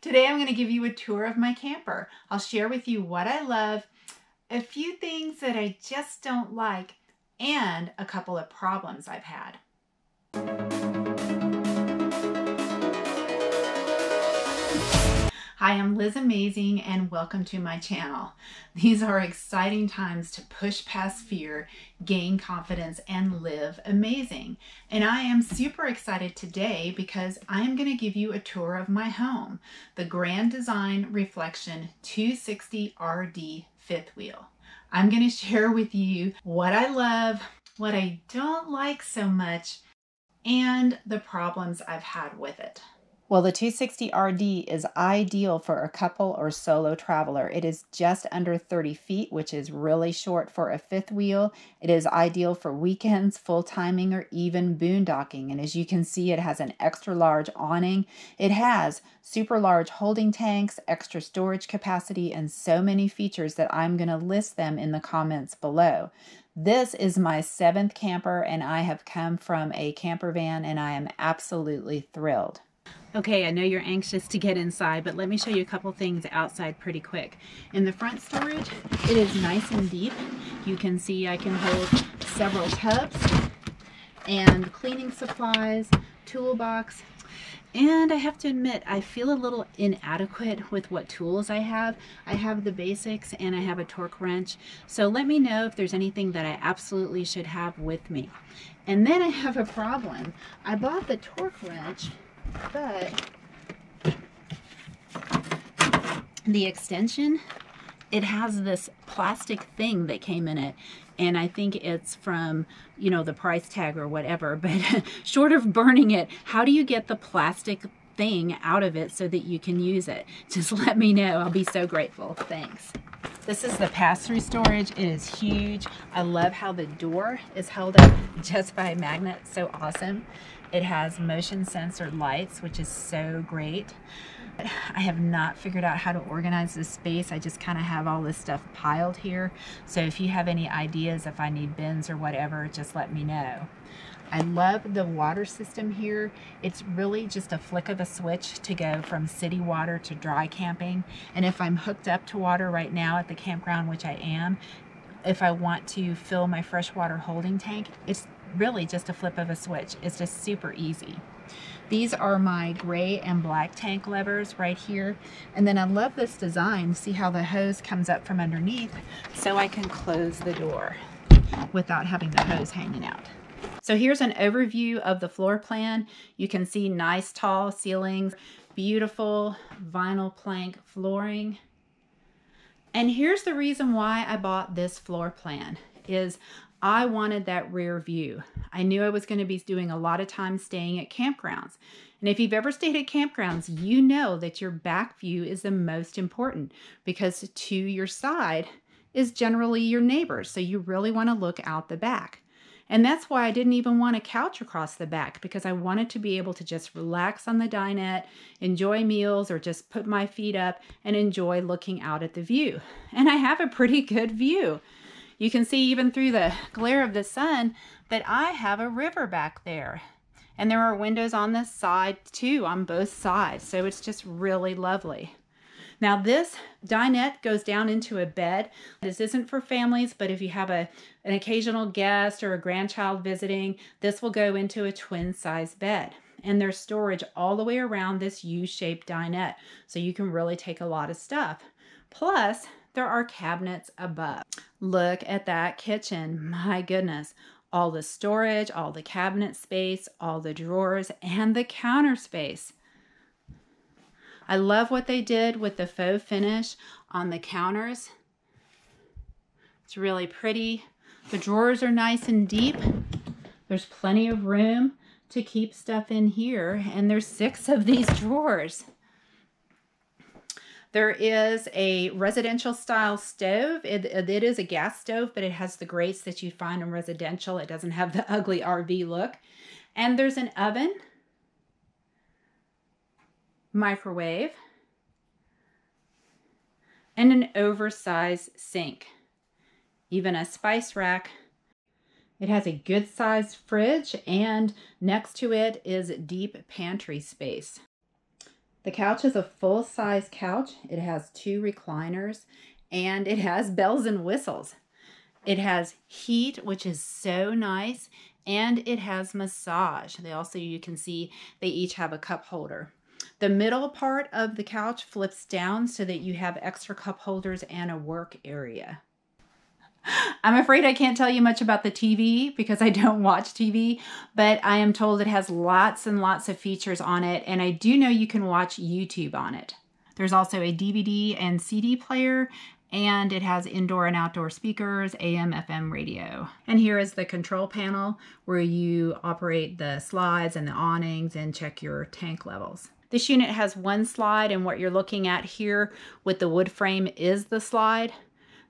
Today I'm going to give you a tour of my camper. I'll share with you what I love, a few things that I just don't like, and a couple of problems I've had. Hi, I'm Liz Amazing and welcome to my channel. These are exciting times to push past fear, gain confidence, and live amazing. And I am super excited today because I am going to give you a tour of my home, the Grand Design Reflection 260 RD fifth wheel. I'm going to share with you what I love, what I don't like so much, and the problems I've had with it. Well, the 260 RD is ideal for a couple or solo traveler. It is just under 30 feet, which is really short for a fifth wheel. It is ideal for weekends, full timing, or even boondocking. And as you can see, it has an extra large awning. It has super large holding tanks, extra storage capacity, and so many features that I'm going to list them in the comments below. This is my seventh camper, and I have come from a camper van, and I am absolutely thrilled. Okay, I know you're anxious to get inside, but let me show you a couple things outside pretty quick. In the front storage, it is nice and deep. You can see I can hold several tubs and cleaning supplies, toolbox, and I have to admit, I feel a little inadequate with what tools I have. I have the basics and I have a torque wrench. So let me know if there's anything that I absolutely should have with me. And then I have a problem. I bought the torque wrench but the extension, it has this plastic thing that came in it and I think it's from, you know, the price tag or whatever, but short of burning it, how do you get the plastic thing out of it so that you can use it? Just let me know. I'll be so grateful. Thanks. This is the pass-through storage. It is huge. I love how the door is held up just by a magnet. So awesome. It has motion sensor lights, which is so great. I have not figured out how to organize this space. I just kind of have all this stuff piled here. So if you have any ideas, if I need bins or whatever, just let me know. I love the water system here. It's really just a flick of a switch to go from city water to dry camping. And if I'm hooked up to water right now at the campground, which I am, if I want to fill my freshwater holding tank, it's really just a flip of a switch. It's just super easy. These are my gray and black tank levers right here. And then I love this design. See how the hose comes up from underneath so I can close the door without having the hose hanging out. So here's an overview of the floor plan. You can see nice tall ceilings, beautiful vinyl plank flooring. And here's the reason why I bought this floor plan is I wanted that rear view. I knew I was going to be doing a lot of time staying at campgrounds. And if you've ever stayed at campgrounds, you know that your back view is the most important because to your side is generally your neighbors. So you really want to look out the back. And that's why I didn't even want a couch across the back because I wanted to be able to just relax on the dinette, enjoy meals, or just put my feet up and enjoy looking out at the view. And I have a pretty good view. You can see even through the glare of the sun that I have a river back there. And there are windows on this side too, on both sides. So it's just really lovely. Now this dinette goes down into a bed. This isn't for families, but if you have a, an occasional guest or a grandchild visiting, this will go into a twin size bed. And there's storage all the way around this U-shaped dinette. So you can really take a lot of stuff. Plus, there are cabinets above. Look at that kitchen. My goodness. All the storage, all the cabinet space, all the drawers, and the counter space. I love what they did with the faux finish on the counters. It's really pretty. The drawers are nice and deep. There's plenty of room to keep stuff in here, and there's six of these drawers. There is a residential style stove. It, it is a gas stove, but it has the grates that you find in residential. It doesn't have the ugly RV look. And there's an oven, microwave, and an oversized sink. Even a spice rack. It has a good sized fridge and next to it is deep pantry space. The couch is a full-size couch. It has two recliners and it has bells and whistles. It has heat, which is so nice, and it has massage. They also, you can see, they each have a cup holder. The middle part of the couch flips down so that you have extra cup holders and a work area. I'm afraid I can't tell you much about the TV because I don't watch TV, but I am told it has lots and lots of features on it, and I do know you can watch YouTube on it. There's also a DVD and CD player, and it has indoor and outdoor speakers, AM, FM radio. And here is the control panel where you operate the slides and the awnings and check your tank levels. This unit has one slide and what you're looking at here with the wood frame is the slide.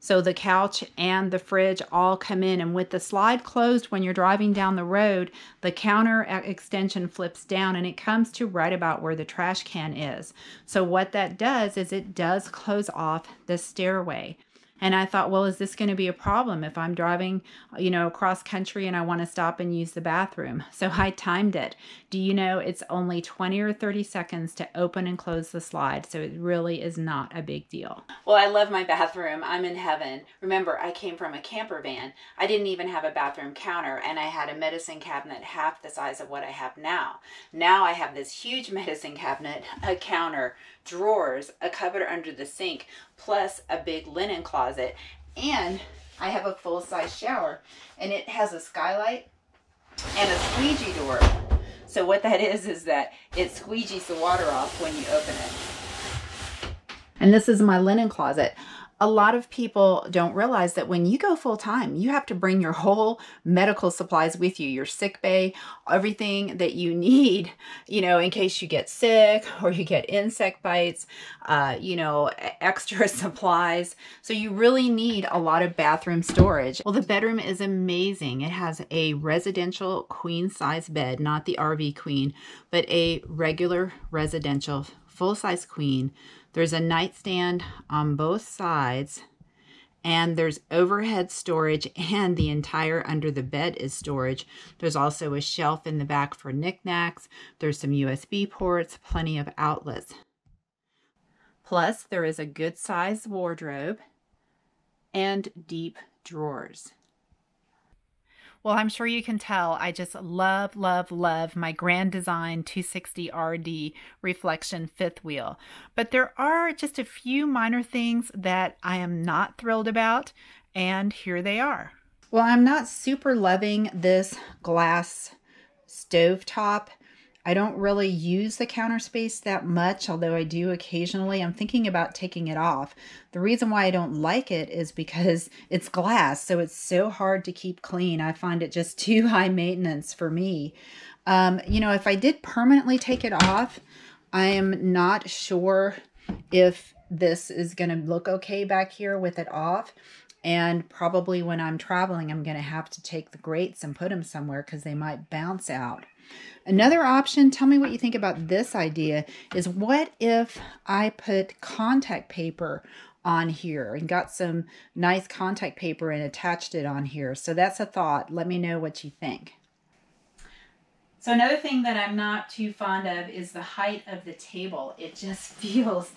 So the couch and the fridge all come in and with the slide closed when you're driving down the road, the counter extension flips down and it comes to right about where the trash can is. So what that does is it does close off the stairway. And I thought, well, is this going to be a problem if I'm driving, you know, across country and I want to stop and use the bathroom? So I timed it. Do you know it's only 20 or 30 seconds to open and close the slide? So it really is not a big deal. Well, I love my bathroom. I'm in heaven. Remember, I came from a camper van. I didn't even have a bathroom counter and I had a medicine cabinet half the size of what I have now. Now I have this huge medicine cabinet, a counter, drawers, a cupboard under the sink, plus a big linen closet. And I have a full-size shower. And it has a skylight and a squeegee door. So what that is, is that it squeegees the water off when you open it. And this is my linen closet a lot of people don't realize that when you go full time, you have to bring your whole medical supplies with you, your sick bay, everything that you need, you know, in case you get sick or you get insect bites, uh, you know, extra supplies. So you really need a lot of bathroom storage. Well, the bedroom is amazing. It has a residential queen size bed, not the RV queen, but a regular residential full size queen there's a nightstand on both sides and there's overhead storage and the entire under the bed is storage. There's also a shelf in the back for knickknacks. There's some USB ports, plenty of outlets. Plus, there is a good sized wardrobe and deep drawers. Well, I'm sure you can tell I just love, love, love my Grand Design 260 RD reflection fifth wheel. But there are just a few minor things that I am not thrilled about, and here they are. Well, I'm not super loving this glass stove top I don't really use the counter space that much, although I do occasionally. I'm thinking about taking it off. The reason why I don't like it is because it's glass, so it's so hard to keep clean. I find it just too high maintenance for me. Um, you know, if I did permanently take it off, I am not sure if this is going to look okay back here with it off. And probably when I'm traveling, I'm going to have to take the grates and put them somewhere because they might bounce out. Another option, tell me what you think about this idea, is what if I put contact paper on here and got some nice contact paper and attached it on here. So that's a thought. Let me know what you think. So another thing that I'm not too fond of is the height of the table. It just feels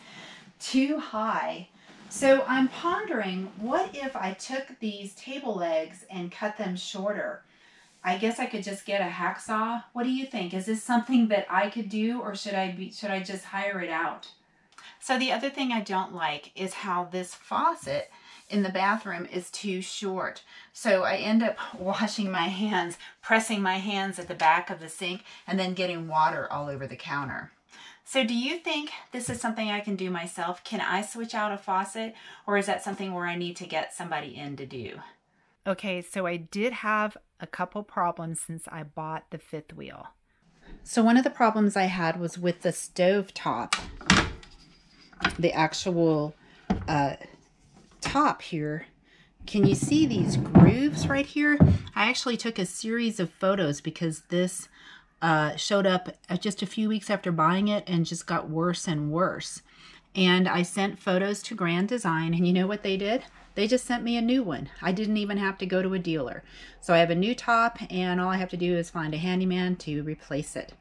too high. So I'm pondering, what if I took these table legs and cut them shorter? I guess I could just get a hacksaw. What do you think? Is this something that I could do or should I be should I just hire it out? So the other thing I don't like is how this faucet in the bathroom is too short. So I end up washing my hands, pressing my hands at the back of the sink and then getting water all over the counter. So do you think this is something I can do myself? Can I switch out a faucet or is that something where I need to get somebody in to do? Okay, so I did have a couple problems since I bought the fifth wheel. So one of the problems I had was with the stove top, the actual uh, top here. Can you see these grooves right here? I actually took a series of photos because this uh, showed up just a few weeks after buying it and just got worse and worse. And I sent photos to Grand Design and you know what they did? They just sent me a new one. I didn't even have to go to a dealer. So I have a new top and all I have to do is find a handyman to replace it.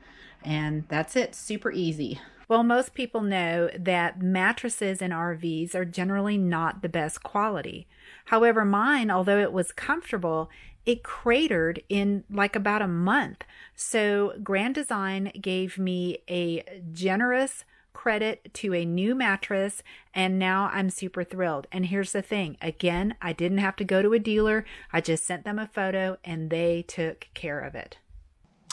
And that's it, super easy. Well, most people know that mattresses in RVs are generally not the best quality. However, mine, although it was comfortable, it cratered in like about a month. So Grand Design gave me a generous credit to a new mattress and now I'm super thrilled. And here's the thing again, I didn't have to go to a dealer, I just sent them a photo and they took care of it.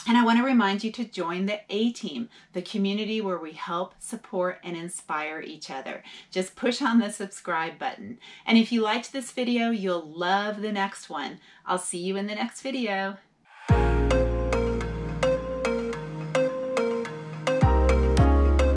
And I want to remind you to join the A Team, the community where we help, support, and inspire each other. Just push on the subscribe button. And if you liked this video, you'll love the next one. I'll see you in the next video.